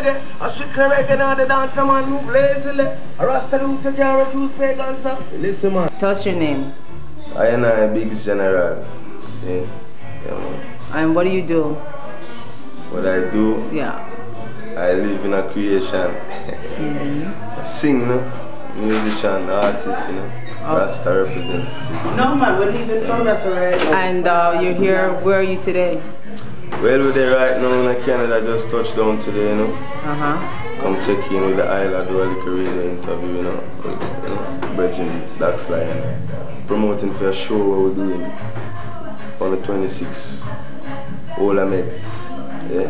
Again, a strictly reggae now the dance the man move lazily. A rasta roots you can't refuse pagans now. Listen man. Tell us your name. I am a Biggz General. See? Yeah, man. And what do you do? What I do, Yeah. I live in a creation. Mhm. I sing, you know. Musician, artist, you know. Oh. Rasta representative. No man, we're leaving from that's alright. And uh, you're here, where are you today? Well, we're there right now in Canada. Just touched down today, you know. Uh-huh. Come check in with the Isla, do a little radio interview, you know. With, you know, Bridging Dax Lion. Promoting for a show what we're doing on the 26th. Ola Mets. Yeah.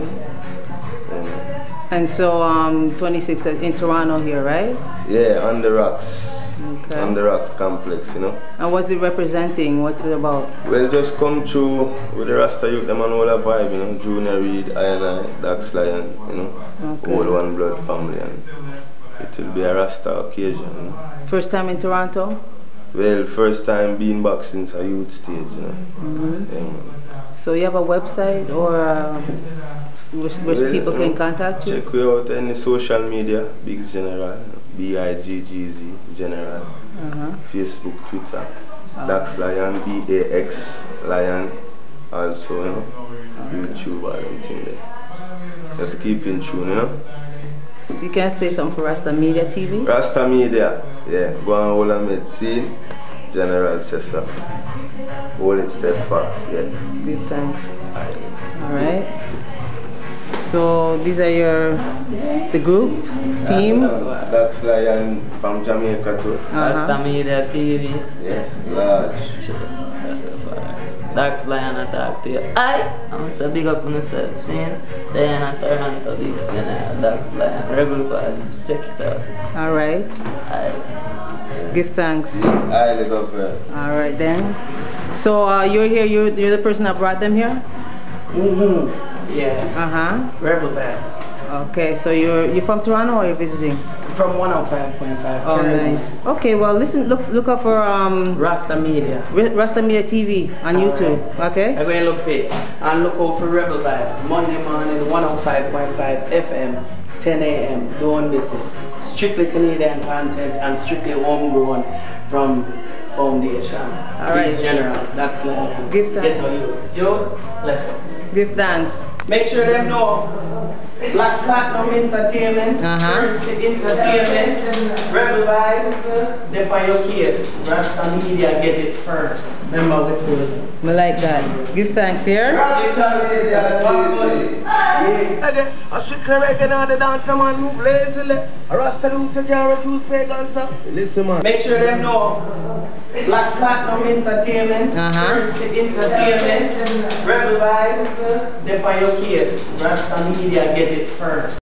And, And so, um, 26 in Toronto here, right? yeah, on the rocks. Okay. On the rocks complex, you know. And what's it representing? What's it about? Well, just come through with the Rasta youth, them and all a vibe, you know. Junior Reid, I and I, Dax Lion, you know. Okay. All one blood family, and it will be a Rasta occasion, you know. First time in Toronto? Well, first time being back since a youth stage, you know. hmm Yeah. So you have a website or where, where Well, people can uh, contact you? Check we out any social media, Biggz General, B I G G Z General, Uh-huh. Facebook, Twitter, Ah. Dax Lion, B A X Lion, also, you know, YouTube, all them thing there. Just keep in tune, you know. So you can say something for Rasta Media TV? Rasta Media, yeah, go on hold a medicine, General Sessa. Hold it steadfast, yeah. Give thanks. All right. So these are your the group team. Dax Lion from Jamaica too. Rasta Uh-huh. Media TV. Yeah, large. Rastafari. Dax Lion attack to you. I, I'm so big up on the scene. yourself, see? Diana Toronto, big General, Dax Lion, Rebel Vibes, check it out. All right. Aye. Give thanks. I live up here. All right then. So uh, you're here. You're you're the person that brought them here. Mm-hmm. Yeah. Uh huh. Rebel Vibes. Okay. So you're you're from Toronto or you're visiting? From 105.5. Oh, Carolina. nice. Okay. Well, listen. Look look out for um Rasta Media. Rasta Media TV on All YouTube. Okay. I'm going to look for it. And look out for Rebel Vibes. Monday morning, 105.5 FM, 10 a.m. Don't miss it. Strictly Canadian content and strictly homegrown from Foundation. All right. General. That's like Give thanks. Get no youths. Yo, left. Give thanks. Make sure them know Black Platinum Entertainment, Uh-huh. Currency Entertainment, Rebel Vibes, they for your case. Rasta Media get it first. Remember we told you. Me like that. Give thanks here. Again, a strictly reggae now the dance the man move lazily. A Rasta roots you can't refuse pagans now. Listen man. Make sure them know Black Platinum Entertainment, Uh-huh. Currency Entertainment, Rebel Vibes, they for your case. Rasta Media get it first.